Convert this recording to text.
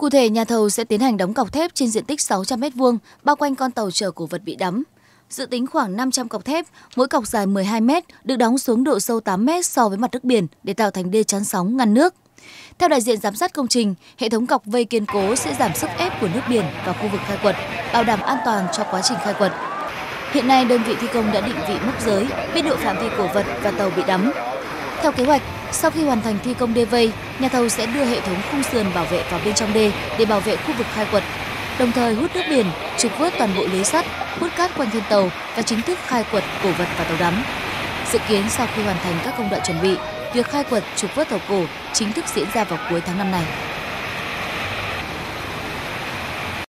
Cụ thể, nhà thầu sẽ tiến hành đóng cọc thép trên diện tích 600 m2 bao quanh con tàu chở cổ vật bị đắm. Dự tính khoảng 500 cọc thép, mỗi cọc dài 12 m được đóng xuống độ sâu 8 m so với mặt nước biển để tạo thành đê chắn sóng ngăn nước. Theo đại diện giám sát công trình, hệ thống cọc vây kiên cố sẽ giảm sức ép của nước biển vào khu vực khai quật, bảo đảm an toàn cho quá trình khai quật. Hiện nay, đơn vị thi công đã định vị mốc giới, biết độ phạm vi cổ vật và tàu bị đắm. Theo kế hoạch, sau khi hoàn thành thi công đê vây, nhà thầu sẽ đưa hệ thống khung sườn bảo vệ vào bên trong đê để bảo vệ khu vực khai quật, đồng thời hút nước biển, trục vớt toàn bộ lưới sắt, hút cát quanh thân tàu và chính thức khai quật cổ vật và tàu đắm. Dự kiến sau khi hoàn thành các công đoạn chuẩn bị, việc khai quật trục vớt tàu cổ chính thức diễn ra vào cuối tháng năm này.